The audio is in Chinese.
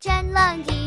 真冷的